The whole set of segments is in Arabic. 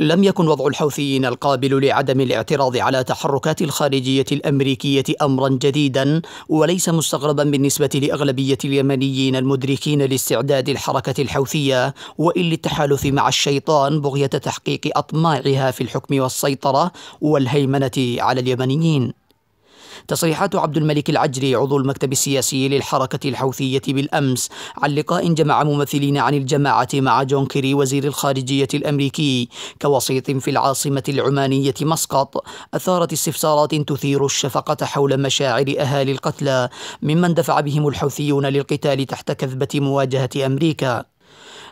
لم يكن وضع الحوثيين القابل لعدم الاعتراض على تحركات الخارجية الأمريكية أمرا جديدا وليس مستغربا بالنسبة لأغلبية اليمنيين المدركين لاستعداد الحركة الحوثية وإن للتحالف مع الشيطان بغية تحقيق أطماعها في الحكم والسيطرة والهيمنة على اليمنيين. تصريحات عبد الملك العجري عضو المكتب السياسي للحركة الحوثية بالأمس عن لقاء جمع ممثلين عن الجماعة مع جون كيري وزير الخارجية الأمريكي كوسيط في العاصمة العمانية مسقط. أثارت استفسارات تثير الشفقة حول مشاعر أهالي القتلى ممن دفع بهم الحوثيون للقتال تحت كذبة مواجهة أمريكا.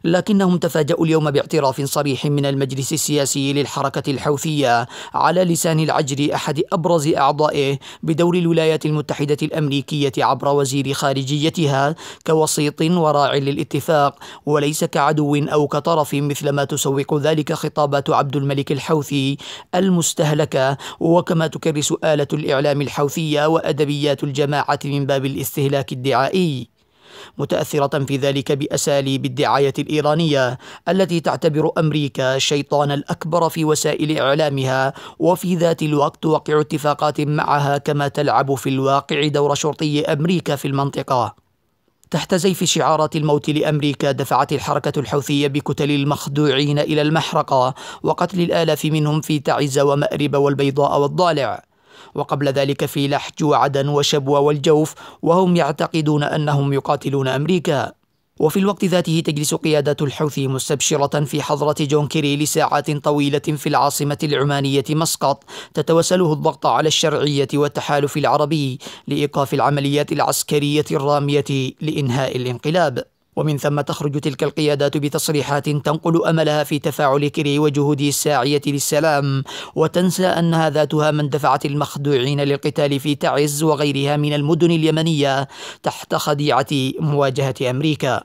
لكنهم تفاجأوا اليوم باعتراف صريح من المجلس السياسي للحركة الحوثية على لسان العجر أحد أبرز أعضائه بدور الولايات المتحدة الأمريكية عبر وزير خارجيتها كوسيط وراع للاتفاق وليس كعدو أو كطرف مثل ما تسوق ذلك خطابات عبد الملك الحوثي المستهلكة. وكما تكرس آلة الإعلام الحوثية وأدبيات الجماعة من باب الاستهلاك الدعائي. متأثرة في ذلك بأساليب الدعاية الإيرانية التي تعتبر أمريكا الشيطان الأكبر في وسائل إعلامها وفي ذات الوقت توقع اتفاقات معها كما تلعب في الواقع دور شرطي أمريكا في المنطقة. تحت زيف شعارات الموت لأمريكا دفعت الحركة الحوثية بكتل المخدوعين إلى المحرقة وقتل الآلاف منهم في تعز ومأرب والبيضاء والضالع. وقبل ذلك في لحج وعدن وشبوة والجوف وهم يعتقدون أنهم يقاتلون أمريكا. وفي الوقت ذاته تجلس قيادة الحوثي مستبشرة في حضرة جون كيري لساعات طويلة في العاصمة العمانية مسقط تتوسله الضغط على الشرعية والتحالف العربي لإيقاف العمليات العسكرية الرامية لإنهاء الانقلاب. ومن ثم تخرج تلك القيادات بتصريحات تنقل أملها في تفاعل كيري وجهوده الساعية للسلام وتنسى انها ذاتها من دفعت المخدوعين للقتال في تعز وغيرها من المدن اليمنية تحت خديعة مواجهة أمريكا.